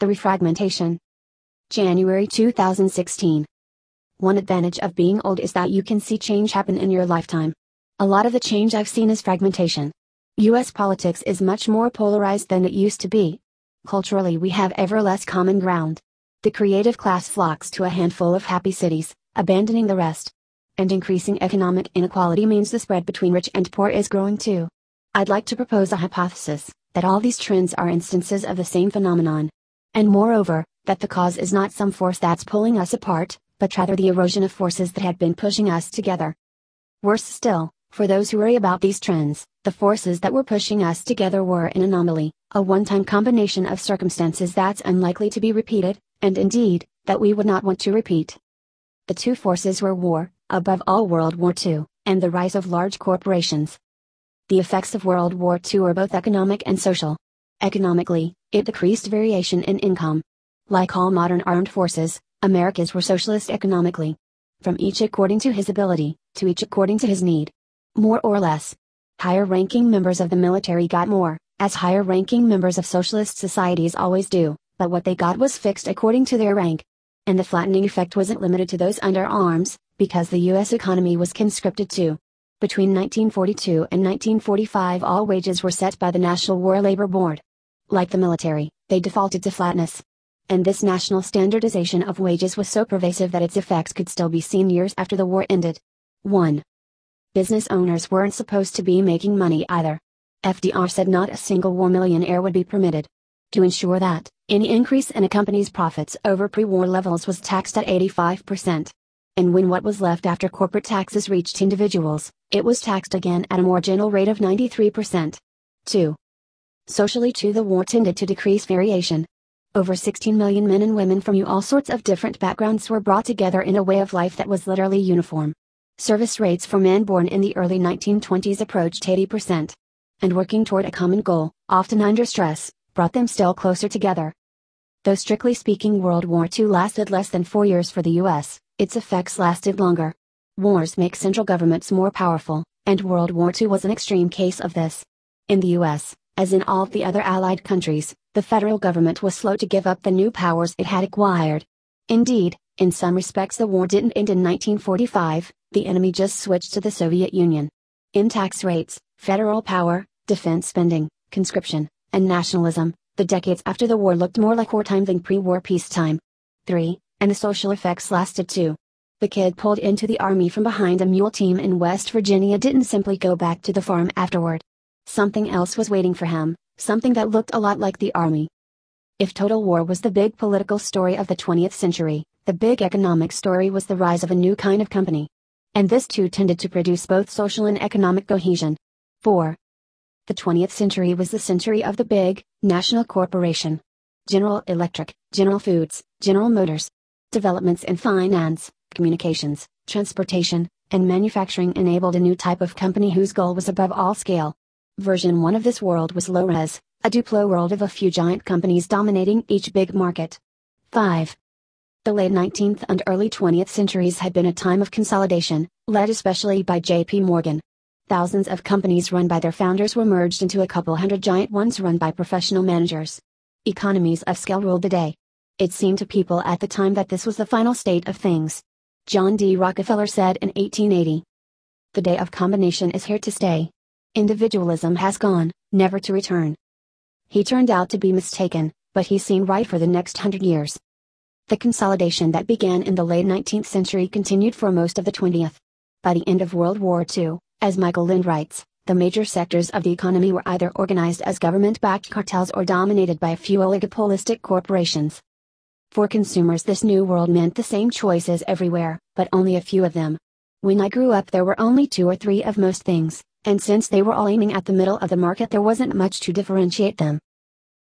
The refragmentation. January 2016. One advantage of being old is that you can see change happen in your lifetime. A lot of the change I've seen is fragmentation. US politics is much more polarized than it used to be. Culturally, we have ever less common ground. The creative class flocks to a handful of happy cities, abandoning the rest. And increasing economic inequality means the spread between rich and poor is growing too. I'd like to propose a hypothesis that all these trends are instances of the same phenomenon. And moreover, that the cause is not some force that's pulling us apart, but rather the erosion of forces that had been pushing us together. Worse still, for those who worry about these trends, the forces that were pushing us together were an anomaly, a one time combination of circumstances that's unlikely to be repeated, and indeed, that we would not want to repeat. The two forces were war, above all World War II, and the rise of large corporations. The effects of World War II were both economic and social. Economically, it decreased variation in income. Like all modern armed forces, Americas were socialist economically. From each according to his ability, to each according to his need. More or less. Higher ranking members of the military got more, as higher ranking members of socialist societies always do, but what they got was fixed according to their rank. And the flattening effect wasn't limited to those under arms, because the U.S. economy was conscripted too. Between 1942 and 1945 all wages were set by the National War Labor Board. Like the military, they defaulted to flatness. And this national standardization of wages was so pervasive that its effects could still be seen years after the war ended. 1. Business owners weren't supposed to be making money either. FDR said not a single war millionaire would be permitted. To ensure that, any increase in a company's profits over pre war levels was taxed at 85%. And when what was left after corporate taxes reached individuals, it was taxed again at a more gentle rate of 93%. 2. Socially too the war tended to decrease variation. Over 16 million men and women from all sorts of different backgrounds were brought together in a way of life that was literally uniform. Service rates for men born in the early 1920s approached 80%. And working toward a common goal, often under stress, brought them still closer together. Though strictly speaking World War II lasted less than four years for the US, its effects lasted longer. Wars make central governments more powerful, and World War II was an extreme case of this. In the US, as in all the other Allied countries, the federal government was slow to give up the new powers it had acquired. Indeed, in some respects the war didn't end in 1945, the enemy just switched to the Soviet Union. In tax rates, federal power, defense spending, conscription, and nationalism, the decades after the war looked more like wartime than pre-war peacetime. 3. And the social effects lasted too. The kid pulled into the army from behind a mule team in West Virginia didn't simply go back to the farm afterward. Something else was waiting for him, something that looked a lot like the army. If total war was the big political story of the 20th century, the big economic story was the rise of a new kind of company. And this too tended to produce both social and economic cohesion. 4. The 20th century was the century of the big, national corporation. General Electric, General Foods, General Motors. Developments in finance, communications, transportation, and manufacturing enabled a new type of company whose goal was above all scale. Version 1 of this world was low res, a Duplo world of a few giant companies dominating each big market. 5. The late 19th and early 20th centuries had been a time of consolidation, led especially by J.P. Morgan. Thousands of companies run by their founders were merged into a couple hundred giant ones run by professional managers. Economies of scale ruled the day. It seemed to people at the time that this was the final state of things. John D. Rockefeller said in 1880. The day of combination is here to stay. Individualism has gone, never to return. He turned out to be mistaken, but he seemed right for the next hundred years. The consolidation that began in the late 19th century continued for most of the 20th. By the end of World War II, as Michael Lind writes, the major sectors of the economy were either organized as government backed cartels or dominated by a few oligopolistic corporations. For consumers, this new world meant the same choices everywhere, but only a few of them. When I grew up, there were only two or three of most things, and since they were all aiming at the middle of the market, there wasn't much to differentiate them.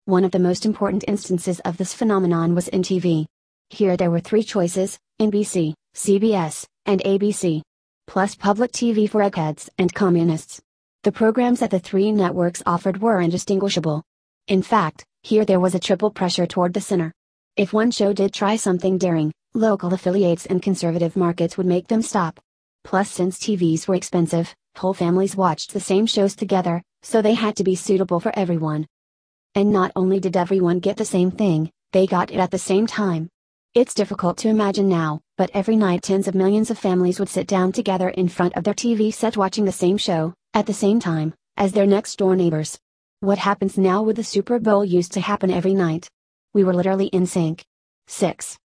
One of the most important instances of this phenomenon was in TV. Here there were three choices NBC, CBS, and ABC. Plus public TV for eggheads and communists. The programs that the three networks offered were indistinguishable. In fact, here there was a triple pressure toward the center. If one show did try something daring, local affiliates and conservative markets would make them stop. Plus, since TVs were expensive, whole families watched the same shows together, so they had to be suitable for everyone. And not only did everyone get the same thing, they got it at the same time. It's difficult to imagine now, but every night tens of millions of families would sit down together in front of their TV set watching the same show, at the same time, as their next door neighbors. What happens now with the Super Bowl used to happen every night. We were literally in sync. 6.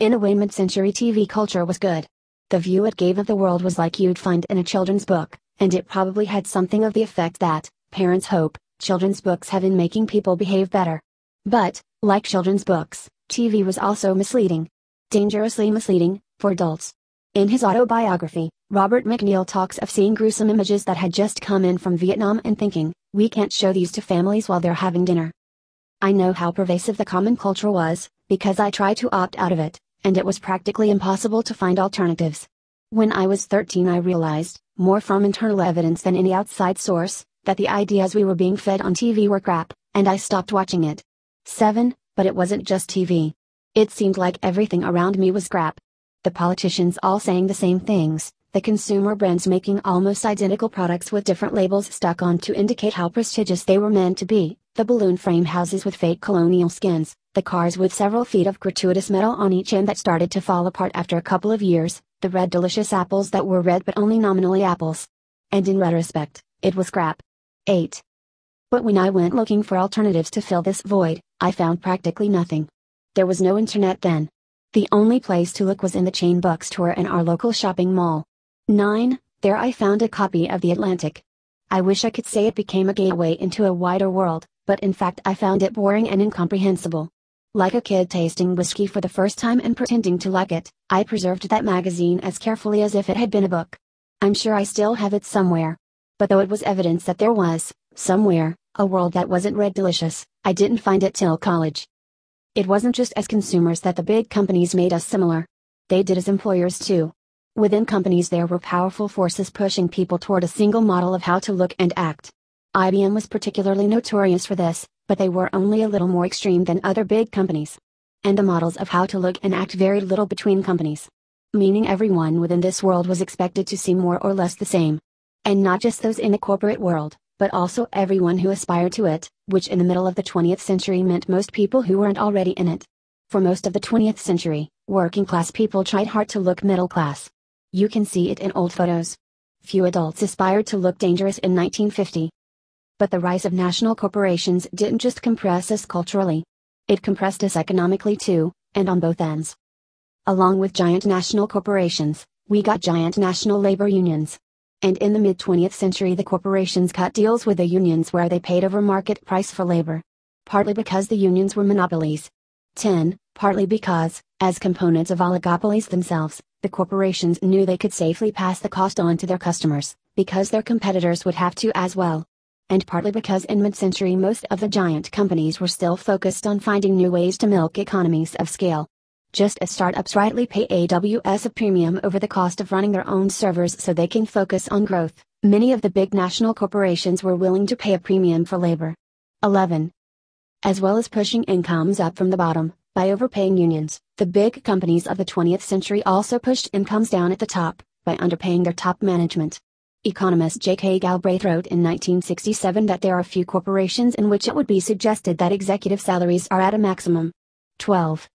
In a way, mid century TV culture was good. The view it gave of the world was like you'd find in a children's book, and it probably had something of the effect that, parents hope, children's books have in making people behave better. But, like children's books, TV was also misleading. Dangerously misleading, for adults. In his autobiography, Robert MacNeil talks of seeing gruesome images that had just come in from Vietnam and thinking, we can't show these to families while they're having dinner. I know how pervasive the common culture was, because I try to opt out of it, and it was practically impossible to find alternatives. When I was 13, I realized, more from internal evidence than any outside source, that the ideas we were being fed on TV were crap, and I stopped watching it. 7. But it wasn't just TV. It seemed like everything around me was crap. The politicians all saying the same things, the consumer brands making almost identical products with different labels stuck on to indicate how prestigious they were meant to be, the balloon frame houses with fake colonial skins, the cars with several feet of gratuitous metal on each end that started to fall apart after a couple of years, the red delicious apples that were red but only nominally apples. And in retrospect, it was crap. 8. But when I went looking for alternatives to fill this void, I found practically nothing. There was no internet then. The only place to look was in the chain bookstore in our local shopping mall. 9. There I found a copy of The Atlantic. I wish I could say it became a gateway into a wider world, but in fact I found it boring and incomprehensible. Like a kid tasting whiskey for the first time and pretending to like it, I preserved that magazine as carefully as if it had been a book. I'm sure I still have it somewhere. But though it was evidence that there was, somewhere, a world that wasn't red delicious, I didn't find it till college. It wasn't just as consumers that the big companies made us similar. They did as employers too. Within companies there were powerful forces pushing people toward a single model of how to look and act. IBM was particularly notorious for this, but they were only a little more extreme than other big companies. And the models of how to look and act varied little between companies. Meaning everyone within this world was expected to see more or less the same. And not just those in the corporate world, but also everyone who aspired to it, which in the middle of the 20th century meant most people who weren't already in it. For most of the 20th century, working class people tried hard to look middle class. You can see it in old photos. Few adults aspired to look dangerous in 1950. But the rise of national corporations didn't just compress us culturally. It compressed us economically too, and on both ends. Along with giant national corporations, we got giant national labor unions, and in the mid 20th century, the corporations cut deals with the unions where they paid over market price for labor. Partly because the unions were monopolies. 10. Partly because, as components of oligopolies themselves, the corporations knew they could safely pass the cost on to their customers, because their competitors would have to as well. And partly because in mid century most of the giant companies were still focused on finding new ways to milk economies of scale. Just as startups rightly pay AWS a premium over the cost of running their own servers so they can focus on growth, many of the big national corporations were willing to pay a premium for labor. 11. As well as pushing incomes up from the bottom, by overpaying unions, the big companies of the 20th century also pushed incomes down at the top, by underpaying their top management. Economist J.K. Galbraith wrote in 1967 that there are few corporations in which it would be suggested that executive salaries are at a maximum. 12.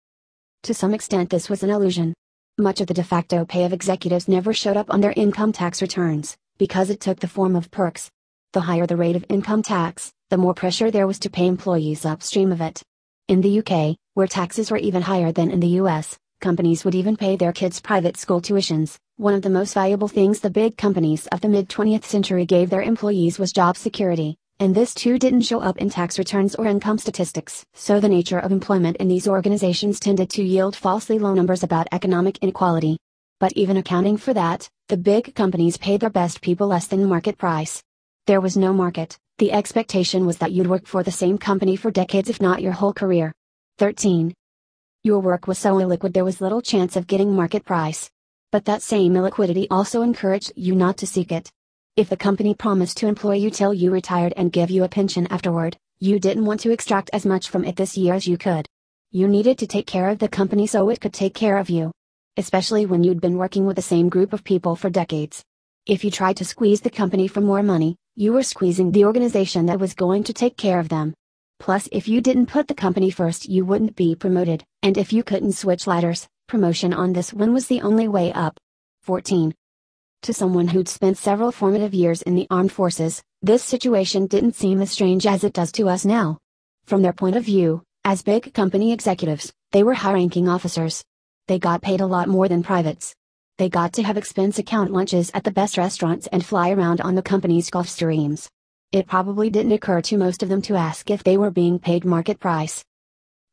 To some extent, this was an illusion. Much of the de facto pay of executives never showed up on their income tax returns, because it took the form of perks. The higher the rate of income tax, the more pressure there was to pay employees upstream of it. In the UK, where taxes were even higher than in the US, companies would even pay their kids' private school tuitions. One of the most valuable things the big companies of the mid 20th century gave their employees was job security, and this too didn't show up in tax returns or income statistics. So the nature of employment in these organizations tended to yield falsely low numbers about economic inequality. But even accounting for that, the big companies paid their best people less than market price. There was no market, the expectation was that you'd work for the same company for decades if not your whole career. 13. Your work was so illiquid there was little chance of getting market price. But that same illiquidity also encouraged you not to seek it. If the company promised to employ you till you retired and give you a pension afterward, you didn't want to extract as much from it this year as you could. You needed to take care of the company so it could take care of you. Especially when you'd been working with the same group of people for decades. If you tried to squeeze the company for more money, you were squeezing the organization that was going to take care of them. Plus, if you didn't put the company first, you wouldn't be promoted, and if you couldn't switch ladders, promotion on this one was the only way up. 14. To someone who'd spent several formative years in the armed forces, this situation didn't seem as strange as it does to us now. From their point of view, as big company executives, they were high ranking officers. They got paid a lot more than privates. They got to have expense account lunches at the best restaurants and fly around on the company's Gulfstreams. It probably didn't occur to most of them to ask if they were being paid market price.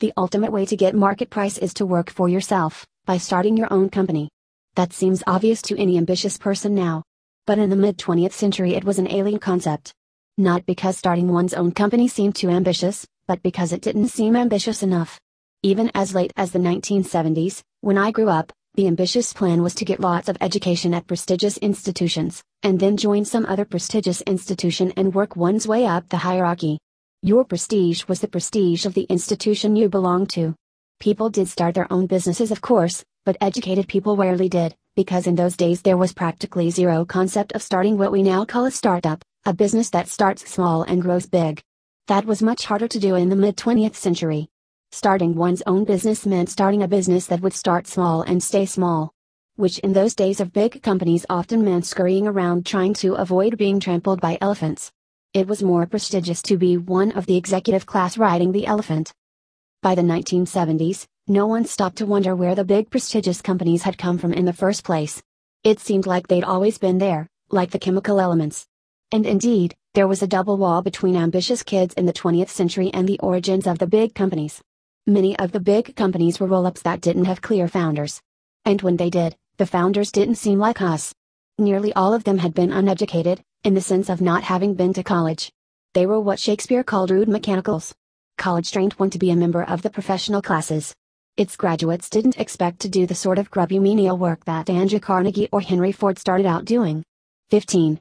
The ultimate way to get market price is to work for yourself, by starting your own company. That seems obvious to any ambitious person now. But in the mid 20th century, it was an alien concept. Not because starting one's own company seemed too ambitious, but because it didn't seem ambitious enough. Even as late as the 1970s, when I grew up, the ambitious plan was to get lots of education at prestigious institutions, and then join some other prestigious institution and work one's way up the hierarchy. Your prestige was the prestige of the institution you belonged to. People did start their own businesses, of course, but educated people rarely did, because in those days there was practically zero concept of starting what we now call a startup, a business that starts small and grows big. That was much harder to do in the mid 20th century. Starting one's own business meant starting a business that would start small and stay small. Which in those days of big companies often meant scurrying around trying to avoid being trampled by elephants. It was more prestigious to be one of the executive class riding the elephant. By the 1970s, no one stopped to wonder where the big prestigious companies had come from in the first place. It seemed like they'd always been there, like the chemical elements. And indeed, there was a double wall between ambitious kids in the 20th century and the origins of the big companies. Many of the big companies were roll ups that didn't have clear founders. And when they did, the founders didn't seem like us. Nearly all of them had been uneducated, in the sense of not having been to college. They were what Shakespeare called rude mechanicals. College trained one to be a member of the professional classes. Its graduates didn't expect to do the sort of grubby menial work that Andrew Carnegie or Henry Ford started out doing. 15.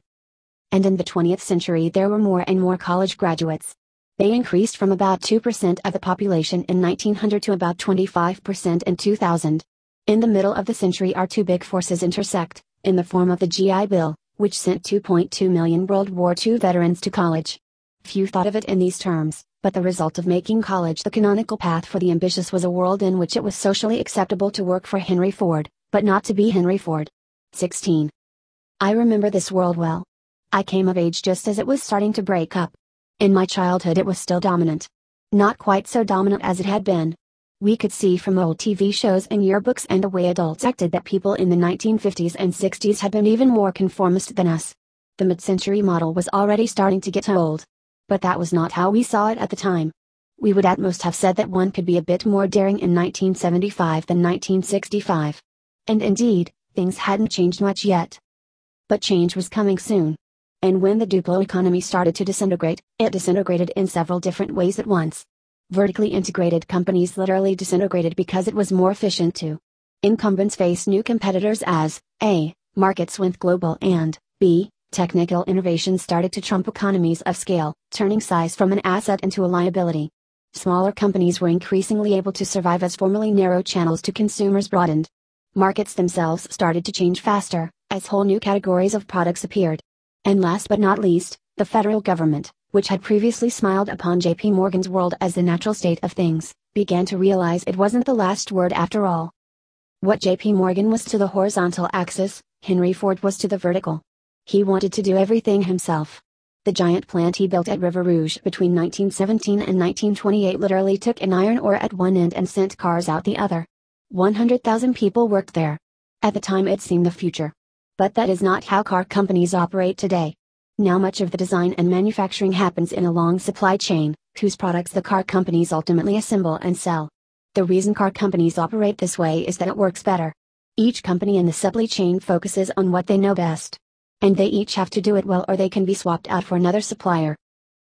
And in the 20th century, there were more and more college graduates, they increased from about 2% of the population in 1900 to about 25% in 2000. In the middle of the century, our two big forces intersect, in the form of the GI Bill, which sent 2.2 million World War II veterans to college. Few thought of it in these terms, but the result of making college the canonical path for the ambitious was a world in which it was socially acceptable to work for Henry Ford, but not to be Henry Ford. 16. I remember this world well. I came of age just as it was starting to break up. In my childhood, it was still dominant. Not quite so dominant as it had been. We could see from old TV shows and yearbooks and the way adults acted that people in the 1950s and 60s had been even more conformist than us. The mid century model was already starting to get old. But that was not how we saw it at the time. We would at most have said that one could be a bit more daring in 1975 than 1965. And indeed, things hadn't changed much yet. But change was coming soon. And when the Duplo economy started to disintegrate, it disintegrated in several different ways at once. Vertically integrated companies literally disintegrated because it was more efficient to. Incumbents face new competitors as A. Markets went global and B. Technical innovations started to trump economies of scale, turning size from an asset into a liability. Smaller companies were increasingly able to survive as formerly narrow channels to consumers broadened. Markets themselves started to change faster, as whole new categories of products appeared. And last but not least, the federal government, which had previously smiled upon JP Morgan's world as the natural state of things, began to realize it wasn't the last word after all. What JP Morgan was to the horizontal axis, Henry Ford was to the vertical. He wanted to do everything himself. The giant plant he built at River Rouge between 1917 and 1928 literally took an iron ore at one end and sent cars out the other. 100,000 people worked there. At the time it seemed the future. But that is not how car companies operate today. Now much of the design and manufacturing happens in a long supply chain, whose products the car companies ultimately assemble and sell. The reason car companies operate this way is that it works better. Each company in the supply chain focuses on what they know best. And they each have to do it well or they can be swapped out for another supplier.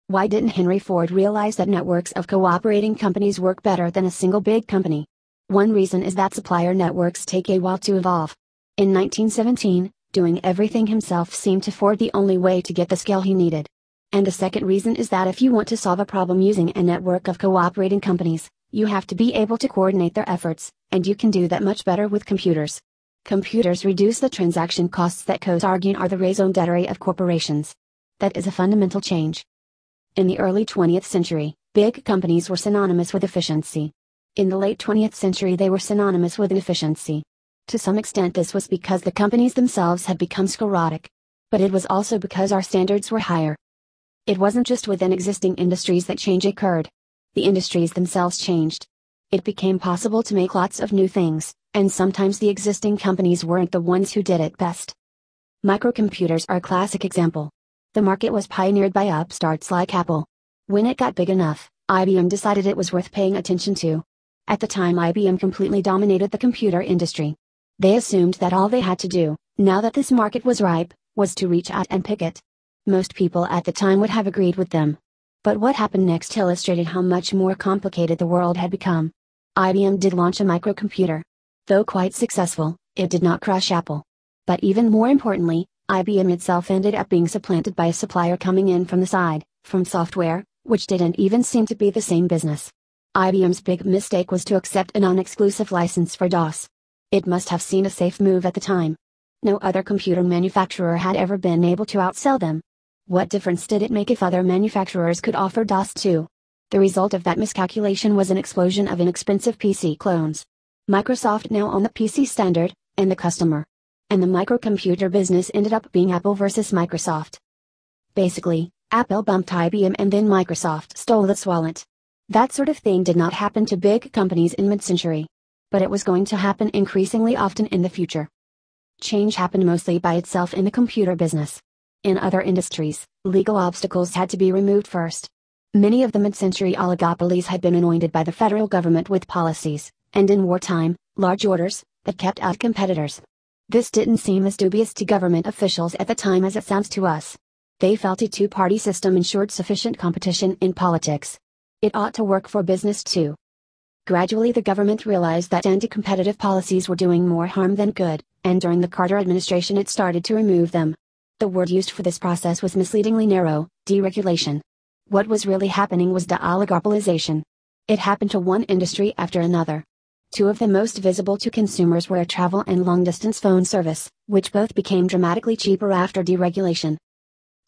Why didn't Henry Ford realize that networks of cooperating companies work better than a single big company? One reason is that supplier networks take a while to evolve. In 1917, doing everything himself seemed to Ford the only way to get the scale he needed. And the second reason is that if you want to solve a problem using a network of cooperating companies, you have to be able to coordinate their efforts, and you can do that much better with computers. Computers reduce the transaction costs that Coase argue are the raison d'etre of corporations. That is a fundamental change. In the early 20th century, Big companies were synonymous with efficiency. In the late 20th century, they were synonymous with inefficiency. To some extent, this was because the companies themselves had become sclerotic. But it was also because our standards were higher. It wasn't just within existing industries that change occurred. The industries themselves changed. It became possible to make lots of new things, and sometimes the existing companies weren't the ones who did it best. Microcomputers are a classic example. The market was pioneered by upstarts like Apple. When it got big enough, IBM decided it was worth paying attention to. At the time, IBM completely dominated the computer industry. They assumed that all they had to do, now that this market was ripe, was to reach out and pick it. Most people at the time would have agreed with them. But what happened next illustrated how much more complicated the world had become. IBM did launch a microcomputer. Though quite successful, it did not crush Apple. But even more importantly, IBM itself ended up being supplanted by a supplier coming in from the side, from software, which didn't even seem to be the same business. IBM's big mistake was to accept a non exclusive license for DOS. It must have seen a safe move at the time. No other computer manufacturer had ever been able to outsell them. What difference did it make if other manufacturers could offer DOS too? The result of that miscalculation was an explosion of inexpensive PC clones. Microsoft now owned the PC standard, and the customer and the microcomputer business ended up being Apple versus Microsoft. Basically, Apple bumped IBM and then Microsoft stole the wallet. That sort of thing did not happen to big companies in mid-century. But it was going to happen increasingly often in the future. Change happened mostly by itself in the computer business. In other industries, legal obstacles had to be removed first. Many of the mid-century oligopolies had been anointed by the federal government with policies, and in wartime, large orders, that kept out competitors. This didn't seem as dubious to government officials at the time as it sounds to us. They felt a two party system ensured sufficient competition in politics. It ought to work for business too. Gradually, the government realized that anti competitive policies were doing more harm than good, and during the Carter administration, it started to remove them. The word used for this process was misleadingly narrow deregulation. What was really happening was de-oligopolization. It happened to one industry after another. Two of the most visible to consumers were travel and long distance phone service, which both became dramatically cheaper after deregulation.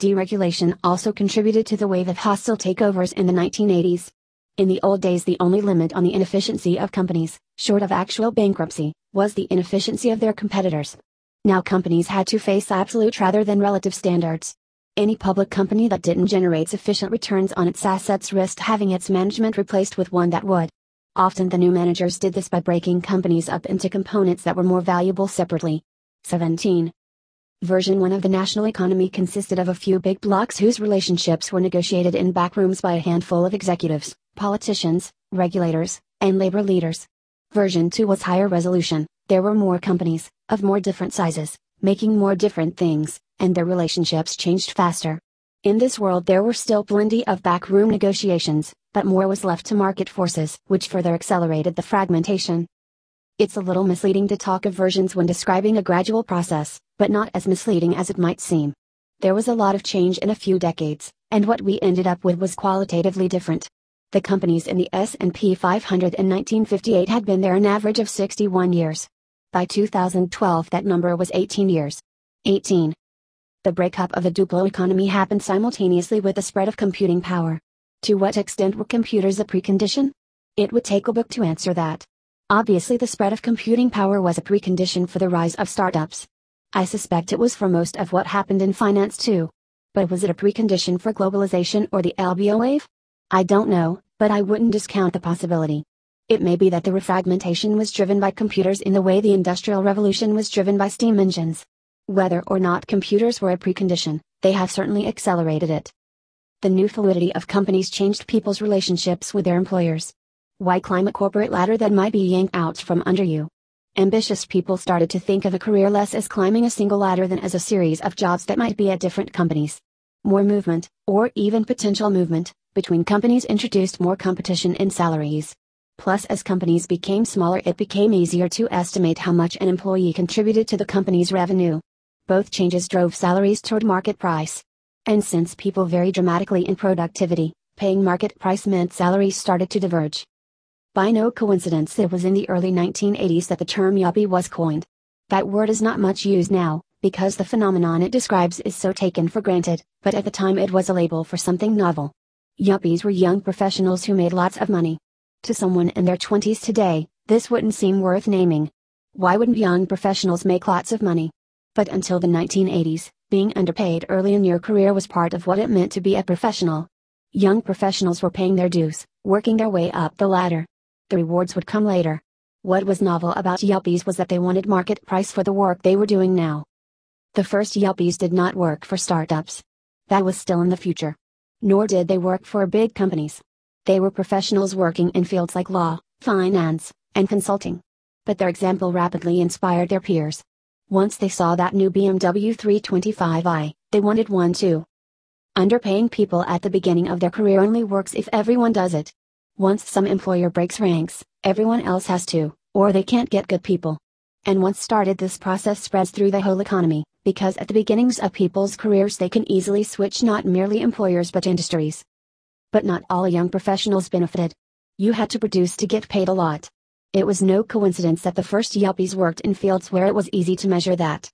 Deregulation also contributed to the wave of hostile takeovers in the 1980s. In the old days, the only limit on the inefficiency of companies, short of actual bankruptcy, was the inefficiency of their competitors. Now companies had to face absolute rather than relative standards. Any public company that didn't generate sufficient returns on its assets risked having its management replaced with one that would. Often the new managers did this by breaking companies up into components that were more valuable separately. 17. Version 1 of the national economy consisted of a few big blocks whose relationships were negotiated in back rooms by a handful of executives, politicians, regulators, and labor leaders. Version 2 was higher resolution, there were more companies, of more different sizes, making more different things, and their relationships changed faster. In this world there were still plenty of backroom negotiations, but more was left to market forces, which further accelerated the fragmentation. It's a little misleading to talk of versions when describing a gradual process, but not as misleading as it might seem. There was a lot of change in a few decades, and what we ended up with was qualitatively different. The companies in the S&P 500 in 1958 had been there an average of 61 years. By 2012 that number was 18 years. 18. The breakup of the Duplo economy happened simultaneously with the spread of computing power. To what extent were computers a precondition? It would take a book to answer that. Obviously, the spread of computing power was a precondition for the rise of startups. I suspect it was for most of what happened in finance too. But was it a precondition for globalization or the LBO wave? I don't know, but I wouldn't discount the possibility. It may be that the refragmentation was driven by computers in the way the Industrial Revolution was driven by steam engines. Whether or not computers were a precondition, they have certainly accelerated it. The new fluidity of companies changed people's relationships with their employers. Why climb a corporate ladder that might be yanked out from under you? Ambitious people started to think of a career less as climbing a single ladder than as a series of jobs that might be at different companies. More movement, or even potential movement, between companies introduced more competition in salaries. Plus, as companies became smaller, it became easier to estimate how much an employee contributed to the company's revenue. Both changes drove salaries toward market price. And since people vary dramatically in productivity, paying market price meant salaries started to diverge. By no coincidence, it was in the early 1980s that the term yuppie was coined. That word is not much used now, because the phenomenon it describes is so taken for granted, but at the time it was a label for something novel. Yuppies were young professionals who made lots of money. To someone in their 20s today, this wouldn't seem worth naming. Why wouldn't young professionals make lots of money? But until the 1980s, being underpaid early in your career was part of what it meant to be a professional. Young professionals were paying their dues, working their way up the ladder. The rewards would come later. What was novel about Yuppies was that they wanted market price for the work they were doing now. The first Yuppies did not work for startups. That was still in the future. Nor did they work for big companies. They were professionals working in fields like law, finance, and consulting. But their example rapidly inspired their peers. Once they saw that new BMW 325i, they wanted one too. Underpaying people at the beginning of their career only works if everyone does it. Once some employer breaks ranks, everyone else has to, or they can't get good people. And once started this process spreads through the whole economy, because at the beginnings of people's careers they can easily switch not merely employers but industries. But not all young professionals benefited. You had to produce to get paid a lot. It was no coincidence that the first yuppies worked in fields where it was easy to measure that.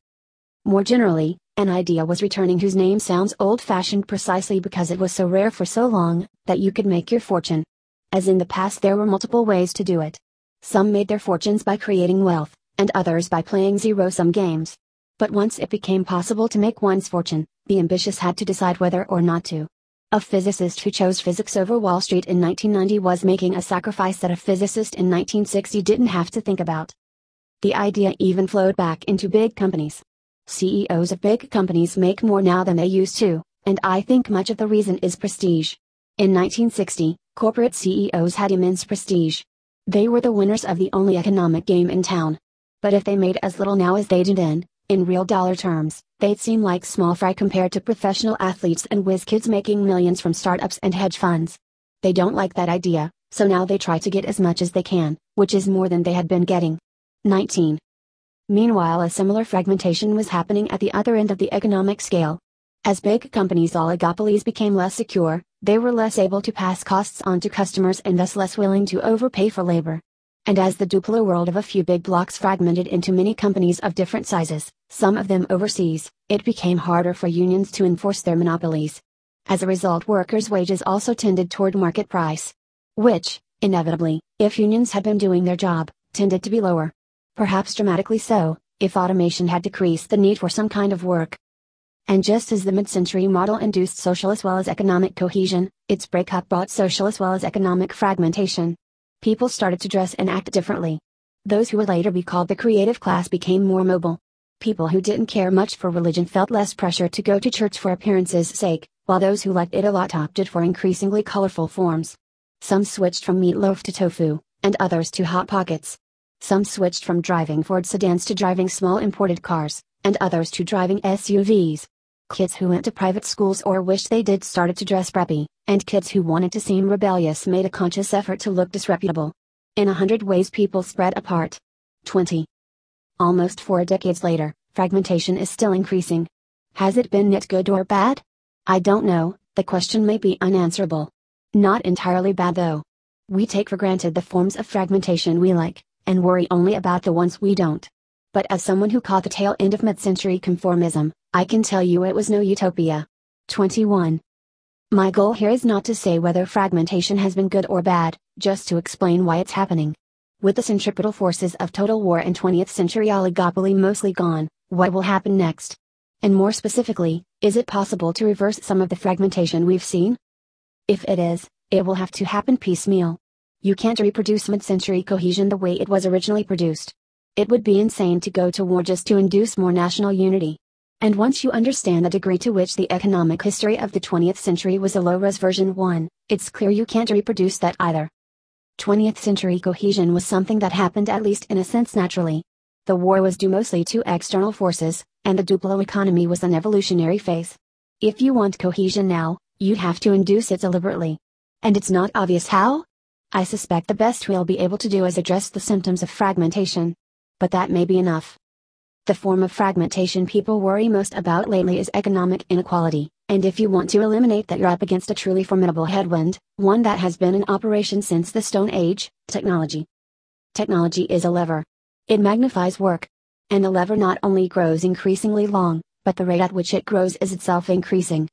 More generally, an idea was returning whose name sounds old fashioned precisely because it was so rare for so long that you could make your fortune. As in the past, there were multiple ways to do it. Some made their fortunes by creating wealth, and others by playing zero sum games. But once it became possible to make one's fortune, the ambitious had to decide whether or not to. A physicist who chose physics over Wall Street in 1990 was making a sacrifice that a physicist in 1960 didn't have to think about. The idea even flowed back into big companies. CEOs of big companies make more now than they used to, and I think much of the reason is prestige. In 1960, corporate CEOs had immense prestige. They were the winners of the only economic game in town. But if they made as little now as they did then, in real dollar terms, they'd seem like small fry compared to professional athletes and whiz kids making millions from startups and hedge funds. They don't like that idea, so now they try to get as much as they can, which is more than they had been getting. 19. Meanwhile, a similar fragmentation was happening at the other end of the economic scale. As big companies' oligopolies became less secure, they were less able to pass costs on to customers and thus less willing to overpay for labor. And as the Duplo world of a few big blocks fragmented into many companies of different sizes, some of them overseas, it became harder for unions to enforce their monopolies. As a result, workers' wages also tended toward market price. Which, inevitably, if unions had been doing their job, tended to be lower perhaps dramatically so, if automation had decreased the need for some kind of work. And just as the mid century model induced social as well as economic cohesion, its breakup brought social as well as economic fragmentation. People started to dress and act differently. Those who would later be called the creative class became more mobile. People who didn't care much for religion felt less pressure to go to church for appearance's sake, while those who liked it a lot opted for increasingly colorful forms. Some switched from meatloaf to tofu, and others to hot pockets. Some switched from driving Ford sedans to driving small imported cars, and others to driving SUVs. Kids who went to private schools or wished they did started to dress preppy, and kids who wanted to seem rebellious made a conscious effort to look disreputable. In a hundred ways, people spread apart. 20. Almost four decades later, fragmentation is still increasing. Has it been net good or bad? I don't know, the question may be unanswerable. Not entirely bad though. We take for granted the forms of fragmentation we like, and worry only about the ones we don't. But as someone who caught the tail end of mid century conformism, I can tell you it was no utopia. 21. My goal here is not to say whether fragmentation has been good or bad, just to explain why it's happening. With the centripetal forces of total war and 20th century oligopoly mostly gone, what will happen next? And more specifically, is it possible to reverse some of the fragmentation we've seen? If it is, it will have to happen piecemeal. You can't reproduce mid-century cohesion the way it was originally produced. It would be insane to go to war just to induce more national unity. And once you understand the degree to which the economic history of the 20th century was a low-res version 1, it's clear you can't reproduce that either. 20th century cohesion was something that happened at least in a sense naturally. The war was due mostly to external forces, and the Duplo economy was an evolutionary phase. If you want cohesion now, you'd have to induce it deliberately. And it's not obvious how? I suspect the best we'll be able to do is address the symptoms of fragmentation. But that may be enough. The form of fragmentation people worry most about lately is economic inequality, and if you want to eliminate that, you're up against a truly formidable headwind, one that has been in operation since the Stone Age technology. Technology is a lever. It magnifies work. And the lever not only grows increasingly long, but the rate at which it grows is itself increasing.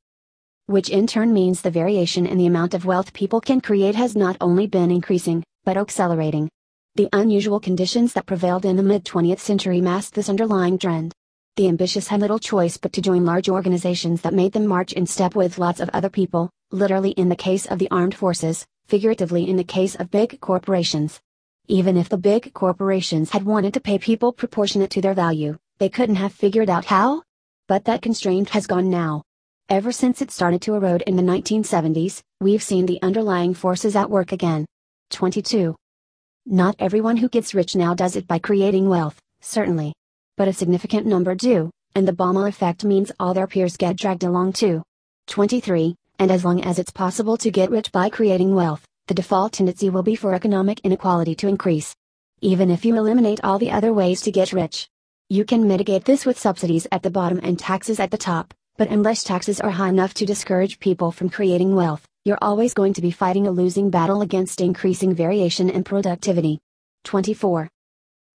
which in turn means the variation in the amount of wealth people can create has not only been increasing, but accelerating. The unusual conditions that prevailed in the mid 20th century masked this underlying trend. The ambitious had little choice but to join large organizations that made them march in step with lots of other people, literally in the case of the armed forces, figuratively in the case of big corporations. Even if the big corporations had wanted to pay people proportionate to their value, they couldn't have figured out how? But that constraint has gone now. Ever since it started to erode in the 1970s, we've seen the underlying forces at work again. 22. Not everyone who gets rich now does it by creating wealth, certainly. But a significant number do, and the Baumol effect means all their peers get dragged along too. 23. And as long as it's possible to get rich by creating wealth, the default tendency will be for economic inequality to increase. Even if you eliminate all the other ways to get rich. You can mitigate this with subsidies at the bottom and taxes at the top, but unless taxes are high enough to discourage people from creating wealth, you're always going to be fighting a losing battle against increasing variation in productivity. 24.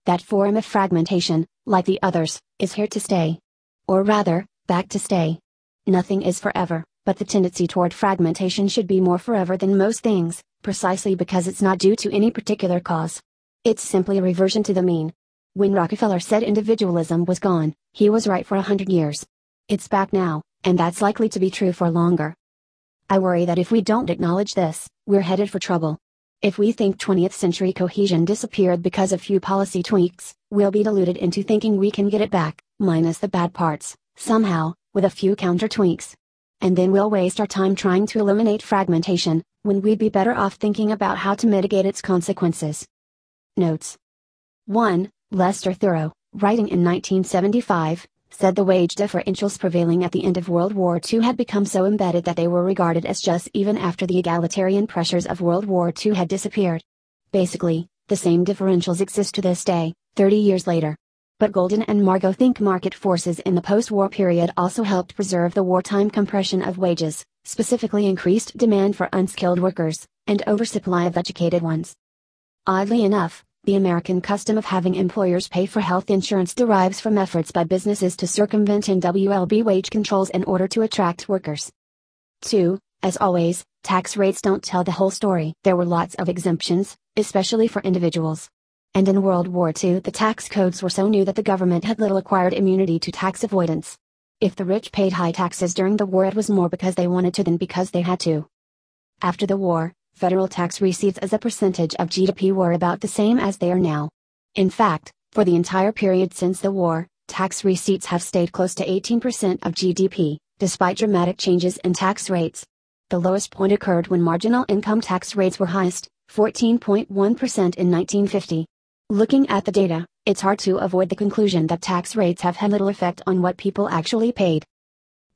That form of fragmentation, like the others, is here to stay. Or rather, back to stay. Nothing is forever, but the tendency toward fragmentation should be more forever than most things, precisely because it's not due to any particular cause. It's simply a reversion to the mean. When Rockefeller said individualism was gone, he was right for a hundred years. It's back now, and that's likely to be true for longer. I worry that if we don't acknowledge this, we're headed for trouble. If we think 20th century cohesion disappeared because of few policy tweaks, we'll be deluded into thinking we can get it back, minus the bad parts, somehow, with a few counter tweaks. And then we'll waste our time trying to eliminate fragmentation, when we'd be better off thinking about how to mitigate its consequences. Notes 1. Lester Thurow, writing in 1975, said the wage differentials prevailing at the end of World War II had become so embedded that they were regarded as just even after the egalitarian pressures of World War II had disappeared. Basically, the same differentials exist to this day, 30 years later. But Goldin and Margo think market forces in the post-war period also helped preserve the wartime compression of wages, specifically increased demand for unskilled workers, and oversupply of educated ones. Oddly enough, the American custom of having employers pay for health insurance derives from efforts by businesses to circumvent NWLB wage controls in order to attract workers. 2. As always, tax rates don't tell the whole story. There were lots of exemptions, especially for individuals. And in World War II, the tax codes were so new that the government had little acquired immunity to tax avoidance. If the rich paid high taxes during the war, it was more because they wanted to than because they had to. After the war, federal tax receipts as a percentage of GDP were about the same as they are now. In fact, for the entire period since the war, tax receipts have stayed close to 18% of GDP, despite dramatic changes in tax rates. The lowest point occurred when marginal income tax rates were highest, 14.1% in 1950. Looking at the data, it's hard to avoid the conclusion that tax rates have had little effect on what people actually paid.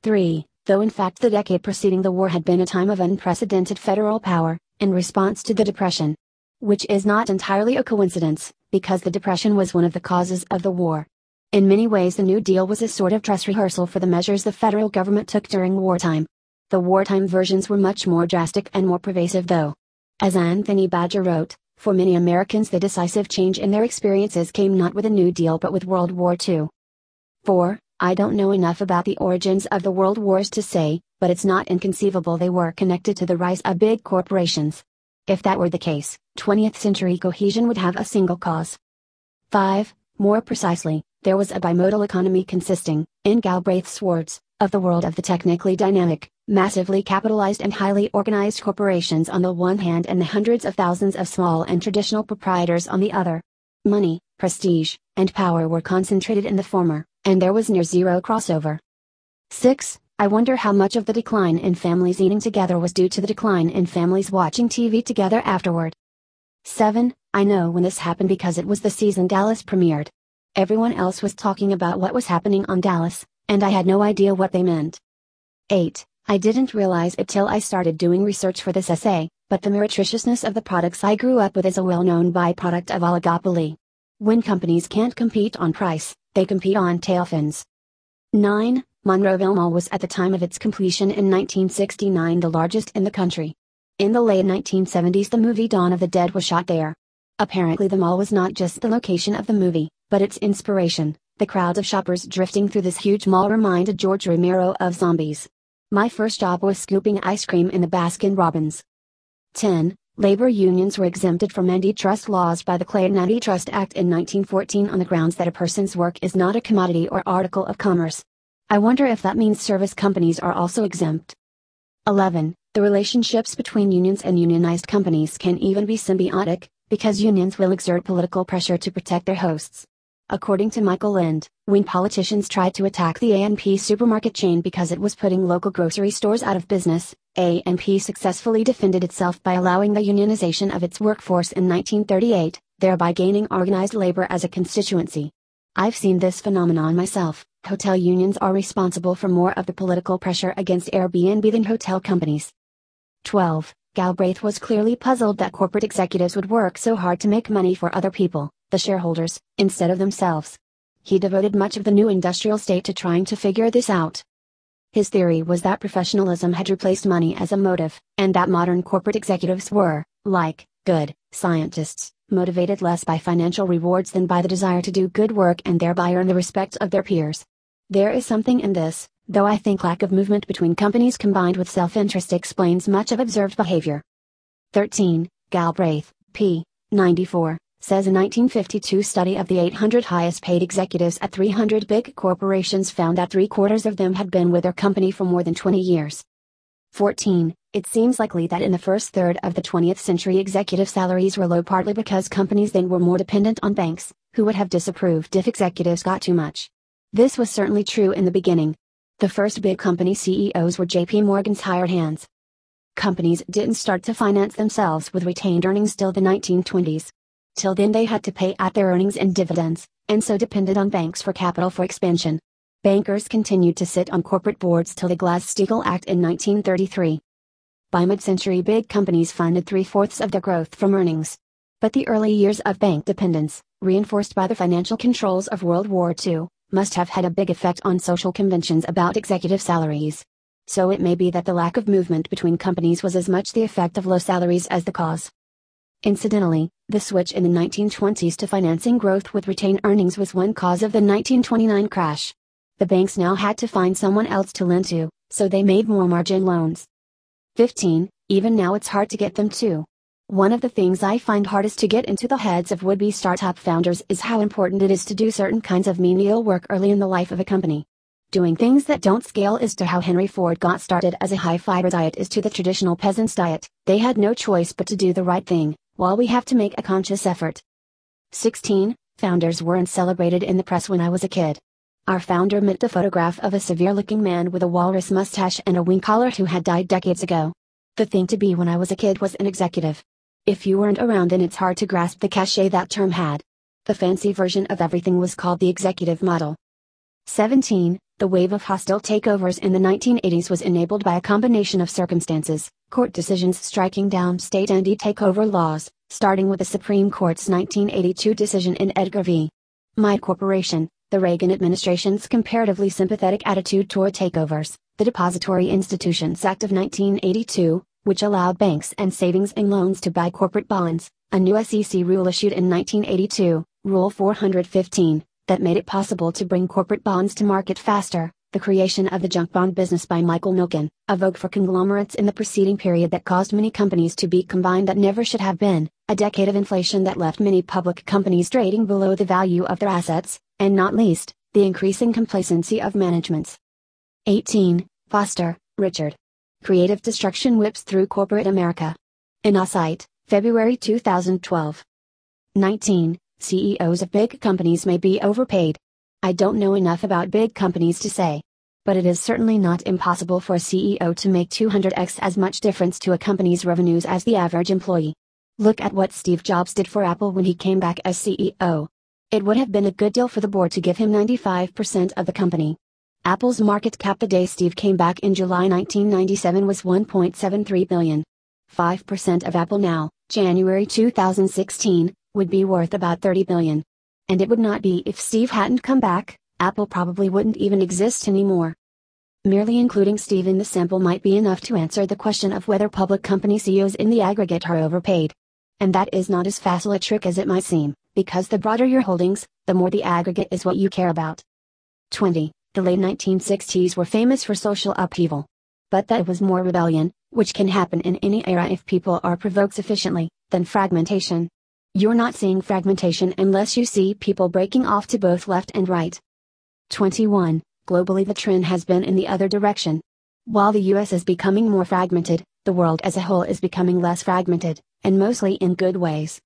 3. Though in fact the decade preceding the war had been a time of unprecedented federal power, in response to the Depression. Which is not entirely a coincidence, because the Depression was one of the causes of the war. In many ways, the New Deal was a sort of dress rehearsal for the measures the federal government took during wartime. The wartime versions were much more drastic and more pervasive, though. As Anthony Badger wrote, for many Americans, the decisive change in their experiences came not with a New Deal but with World War II. 4. I don't know enough about the origins of the world wars to say, but it's not inconceivable they were connected to the rise of big corporations. If that were the case, 20th century cohesion would have a single cause. 5. More precisely, there was a bimodal economy consisting, in Galbraith's words, of the world of the technically dynamic, massively capitalized and highly organized corporations on the one hand and the hundreds of thousands of small and traditional proprietors on the other. Money, prestige, and power were concentrated in the former, and there was near zero crossover. 6. I wonder how much of the decline in families eating together was due to the decline in families watching TV together afterward. 7. I know when this happened because it was the season Dallas premiered. Everyone else was talking about what was happening on Dallas, and I had no idea what they meant. 8. I didn't realize it till I started doing research for this essay, but the meretriciousness of the products I grew up with is a well known byproduct of oligopoly. When companies can't compete on price, they compete on tail fins. 9. Monroeville Mall was at the time of its completion in 1969 the largest in the country. In the late 1970s the movie Dawn of the Dead was shot there. Apparently the mall was not just the location of the movie, but its inspiration. The crowds of shoppers drifting through this huge mall reminded George Romero of zombies. My first job was scooping ice cream in the Baskin Robbins. 10. Labor unions were exempted from antitrust laws by the Clayton Antitrust Act in 1914 on the grounds that a person's work is not a commodity or article of commerce. I wonder if that means service companies are also exempt. 11. The relationships between unions and unionized companies can even be symbiotic, because unions will exert political pressure to protect their hosts. According to Michael Lind, when politicians tried to attack the A&P supermarket chain because it was putting local grocery stores out of business, A&P successfully defended itself by allowing the unionization of its workforce in 1938, thereby gaining organized labor as a constituency. I've seen this phenomenon myself. Hotel unions are responsible for more of the political pressure against Airbnb than hotel companies. 12. Galbraith was clearly puzzled that corporate executives would work so hard to make money for other people the shareholders, instead of themselves. He devoted much of the new industrial state to trying to figure this out. His theory was that professionalism had replaced money as a motive, and that modern corporate executives were, like good scientists, motivated less by financial rewards than by the desire to do good work and thereby earn the respect of their peers. There is something in this, though I think lack of movement between companies combined with self interest explains much of observed behavior. 13. Galbraith, p. 94 says a 1952 study of the 800 highest paid executives at 300 big corporations found that three quarters of them had been with their company for more than 20 years. 14. It seems likely that in the first third of the 20th century executive salaries were low partly because companies then were more dependent on banks, who would have disapproved if executives got too much. This was certainly true in the beginning. The first big company CEOs were JP Morgan's hired hands. Companies didn't start to finance themselves with retained earnings till the 1920s. Till then they had to pay out their earnings and dividends, and so depended on banks for capital for expansion. Bankers continued to sit on corporate boards till the Glass-Steagall Act in 1933. By mid-century big companies funded three-fourths of their growth from earnings. But the early years of bank dependence, reinforced by the financial controls of World War II, must have had a big effect on social conventions about executive salaries. So it may be that the lack of movement between companies was as much the effect of low salaries as the cause. Incidentally, the switch in the 1920s to financing growth with retained earnings was one cause of the 1929 crash. The banks now had to find someone else to lend to, so they made more margin loans. 15. Even now it's hard to get them too. One of the things I find hardest to get into the heads of would be startup founders is how important it is to do certain kinds of menial work early in the life of a company. Doing things that don't scale is to how Henry Ford got started as a high fiber diet is to the traditional peasant's diet. They had no choice but to do the right thing while we have to make a conscious effort. 16. Founders weren't celebrated in the press when I was a kid. Our founder meant a photograph of a severe looking man with a walrus mustache and a wing collar who had died decades ago. The thing to be when I was a kid was an executive. If you weren't around then it's hard to grasp the cachet that term had. The fancy version of everything was called the executive model. 17. The wave of hostile takeovers in the 1980s was enabled by a combination of circumstances, court decisions striking down state anti-takeover laws, starting with the Supreme Court's 1982 decision in Edgar v. MITE Corporation, the Reagan administration's comparatively sympathetic attitude toward takeovers, the Depository Institutions Act of 1982, which allowed banks and savings and loans to buy corporate bonds, a new SEC rule issued in 1982, Rule 415, that made it possible to bring corporate bonds to market faster, the creation of the junk bond business by Michael Milken, a vogue for conglomerates in the preceding period that caused many companies to be combined that never should have been, a decade of inflation that left many public companies trading below the value of their assets, and not least, the increasing complacency of managements. 18. Foster, Richard. Creative Destruction Whips Through Corporate America. In February 2012. 19. CEOs of big companies may be overpaid. I don't know enough about big companies to say. But it is certainly not impossible for a CEO to make 200x as much difference to a company's revenues as the average employee. Look at what Steve Jobs did for Apple when he came back as CEO. It would have been a good deal for the board to give him 95% of the company. Apple's market cap the day Steve came back in July 1997 was 1.73 billion. 5% of Apple now, January 2016, would be worth about 30 billion. And it would not be if Steve hadn't come back, Apple probably wouldn't even exist anymore. Merely including Steve in the sample might be enough to answer the question of whether public company CEOs in the aggregate are overpaid. And that is not as facile a trick as it might seem, because the broader your holdings, the more the aggregate is what you care about. 20. The late 1960s were famous for social upheaval. but that was more rebellion, which can happen in any era if people are provoked sufficiently, than fragmentation. You're not seeing fragmentation unless you see people breaking off to both left and right. 21. Globally, the trend has been in the other direction. While the US is becoming more fragmented, the world as a whole is becoming less fragmented, and mostly in good ways.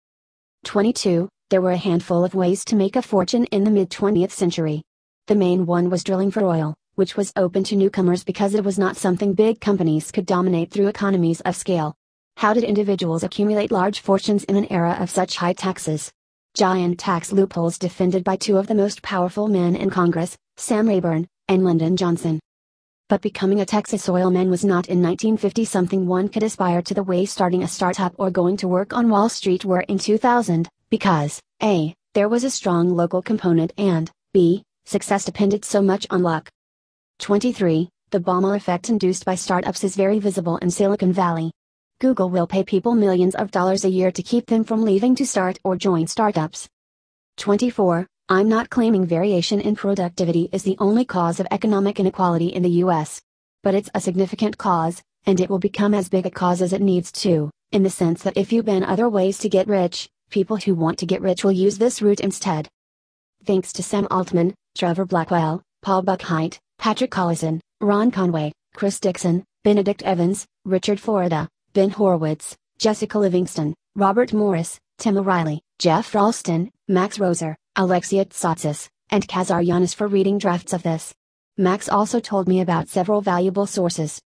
22. There were a handful of ways to make a fortune in the mid 20th century. The main one was drilling for oil, which was open to newcomers because it was not something big companies could dominate through economies of scale. How did individuals accumulate large fortunes in an era of such high taxes? Giant tax loopholes defended by two of the most powerful men in Congress, Sam Rayburn, and Lyndon Johnson. But becoming a Texas oilman was not in 1950 something one could aspire to the way starting a startup or going to work on Wall Street were in 2000, because, A, there was a strong local component and, B, success depended so much on luck. 23. The Baumol effect induced by startups is very visible in Silicon Valley. Google will pay people millions of dollars a year to keep them from leaving to start or join startups. 24. I'm not claiming variation in productivity is the only cause of economic inequality in the US. But it's a significant cause, and it will become as big a cause as it needs to, in the sense that if you ban other ways to get rich, people who want to get rich will use this route instead. Thanks to Sam Altman, Trevor Blackwell, Paul Buchheit, Patrick Collison, Ron Conway, Chris Dixon, Benedict Evans, Richard Florida, Ben Horowitz, Jessica Livingston, Robert Morris, Tim O'Reilly, Jeff Ralston, Max Roser, Alexia Tsotsis, and Qasar Younis for reading drafts of this. Max also told me about several valuable sources.